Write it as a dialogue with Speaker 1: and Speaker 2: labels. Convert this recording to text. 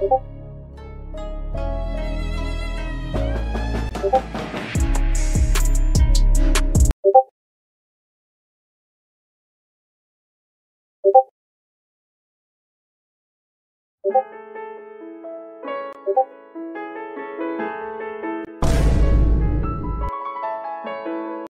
Speaker 1: you